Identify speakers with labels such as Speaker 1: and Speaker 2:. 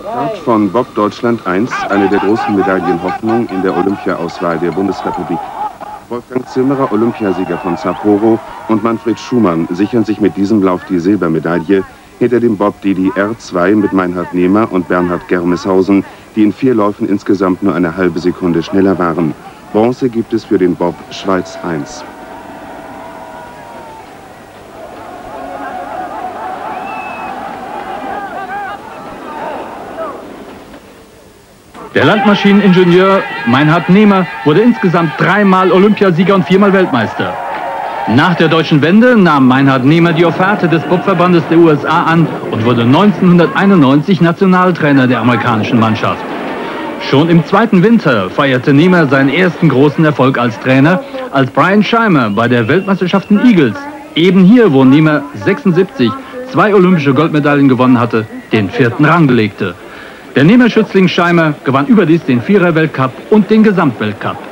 Speaker 1: Start von Bob Deutschland 1, eine der großen Medaillenhoffnungen in der Olympia-Auswahl der Bundesrepublik. Wolfgang Zimmerer, Olympiasieger von Sapporo, und Manfred Schumann sichern sich mit diesem Lauf die Silbermedaille hinter dem Bob DDR 2 mit Meinhard Nehmer und Bernhard Germeshausen, die in vier Läufen insgesamt nur eine halbe Sekunde schneller waren. Bronze gibt es für den Bob Schweiz 1.
Speaker 2: Der Landmaschineningenieur Meinhard Nehmer wurde insgesamt dreimal Olympiasieger und viermal Weltmeister. Nach der deutschen Wende nahm Meinhard Nehmer die Offerte des Bobverbandes der USA an und wurde 1991 Nationaltrainer der amerikanischen Mannschaft. Schon im zweiten Winter feierte Nehmer seinen ersten großen Erfolg als Trainer, als Brian Scheimer bei der Weltmeisterschaft in Eagles, eben hier, wo Nehmer 76 zwei olympische Goldmedaillen gewonnen hatte, den vierten Rang belegte. Der Nehmerschützling Scheimer gewann überdies den Vierer-Weltcup und den Gesamtweltcup.